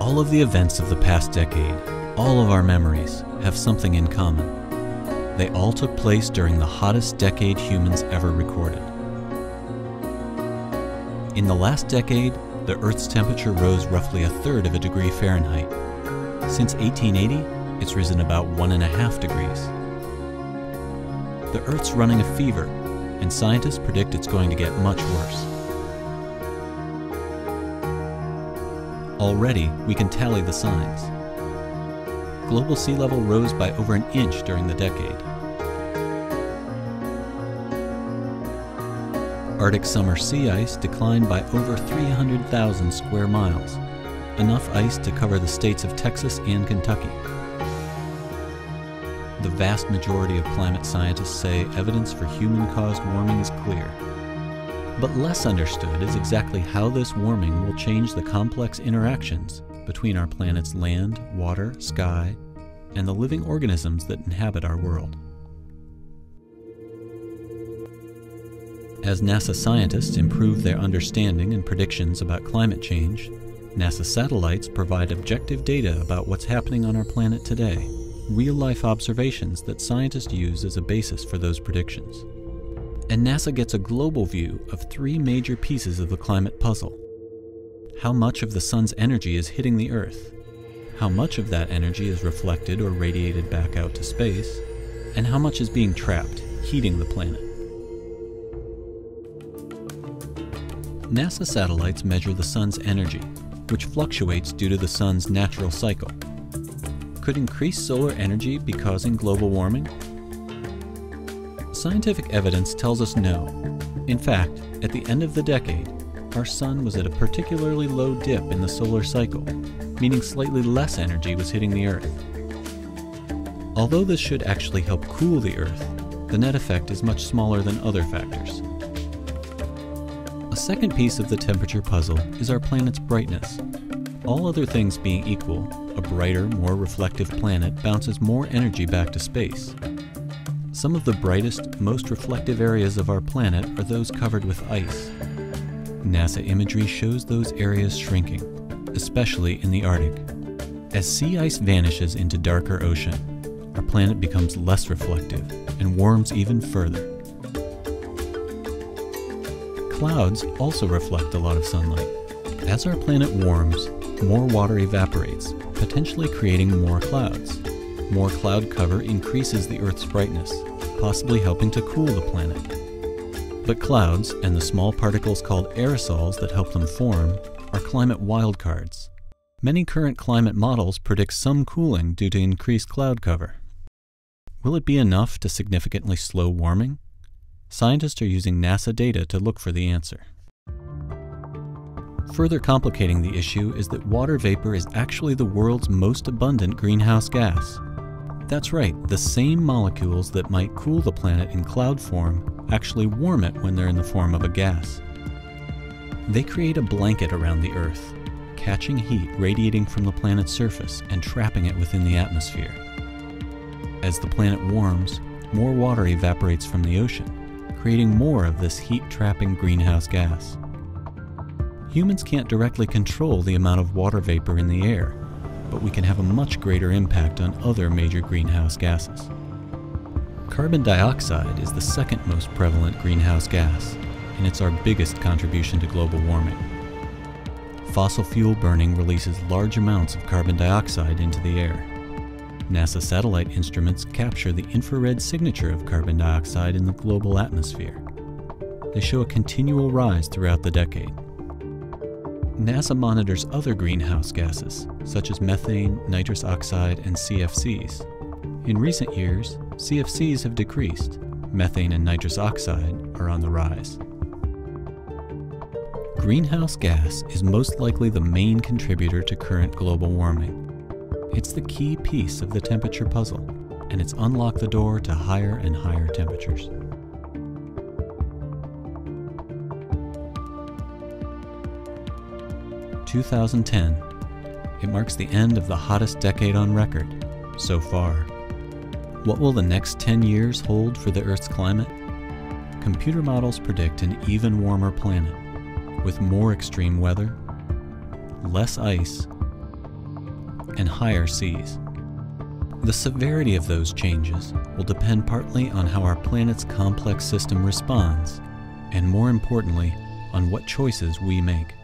All of the events of the past decade, all of our memories, have something in common. They all took place during the hottest decade humans ever recorded. In the last decade, the Earth's temperature rose roughly a third of a degree Fahrenheit. Since 1880, it's risen about one and a half degrees. The Earth's running a fever, and scientists predict it's going to get much worse. Already, we can tally the signs. Global sea level rose by over an inch during the decade. Arctic summer sea ice declined by over 300,000 square miles, enough ice to cover the states of Texas and Kentucky. The vast majority of climate scientists say evidence for human-caused warming is clear. But less understood is exactly how this warming will change the complex interactions between our planet's land, water, sky, and the living organisms that inhabit our world. As NASA scientists improve their understanding and predictions about climate change, NASA satellites provide objective data about what's happening on our planet today, real-life observations that scientists use as a basis for those predictions. And NASA gets a global view of three major pieces of the climate puzzle. How much of the sun's energy is hitting the Earth, how much of that energy is reflected or radiated back out to space, and how much is being trapped, heating the planet. NASA satellites measure the sun's energy, which fluctuates due to the sun's natural cycle. Could increased solar energy be causing global warming? Scientific evidence tells us no. In fact, at the end of the decade, our sun was at a particularly low dip in the solar cycle, meaning slightly less energy was hitting the Earth. Although this should actually help cool the Earth, the net effect is much smaller than other factors. A second piece of the temperature puzzle is our planet's brightness. All other things being equal, a brighter, more reflective planet bounces more energy back to space. Some of the brightest, most reflective areas of our planet are those covered with ice. NASA imagery shows those areas shrinking, especially in the Arctic. As sea ice vanishes into darker ocean, our planet becomes less reflective and warms even further. Clouds also reflect a lot of sunlight. As our planet warms, more water evaporates, potentially creating more clouds. More cloud cover increases the Earth's brightness, possibly helping to cool the planet. But clouds, and the small particles called aerosols that help them form, are climate wildcards. Many current climate models predict some cooling due to increased cloud cover. Will it be enough to significantly slow warming? Scientists are using NASA data to look for the answer. Further complicating the issue is that water vapor is actually the world's most abundant greenhouse gas. That's right, the same molecules that might cool the planet in cloud form actually warm it when they're in the form of a gas. They create a blanket around the Earth, catching heat radiating from the planet's surface and trapping it within the atmosphere. As the planet warms, more water evaporates from the ocean, creating more of this heat-trapping greenhouse gas. Humans can't directly control the amount of water vapor in the air, but we can have a much greater impact on other major greenhouse gases. Carbon dioxide is the second most prevalent greenhouse gas, and it's our biggest contribution to global warming. Fossil fuel burning releases large amounts of carbon dioxide into the air, NASA satellite instruments capture the infrared signature of carbon dioxide in the global atmosphere. They show a continual rise throughout the decade. NASA monitors other greenhouse gases, such as methane, nitrous oxide, and CFCs. In recent years, CFCs have decreased. Methane and nitrous oxide are on the rise. Greenhouse gas is most likely the main contributor to current global warming. It's the key piece of the temperature puzzle, and it's unlocked the door to higher and higher temperatures. Two thousand ten. It marks the end of the hottest decade on record, so far. What will the next 10 years hold for the Earth's climate? Computer models predict an even warmer planet, with more extreme weather, less ice, and higher seas. The severity of those changes will depend partly on how our planet's complex system responds, and more importantly, on what choices we make.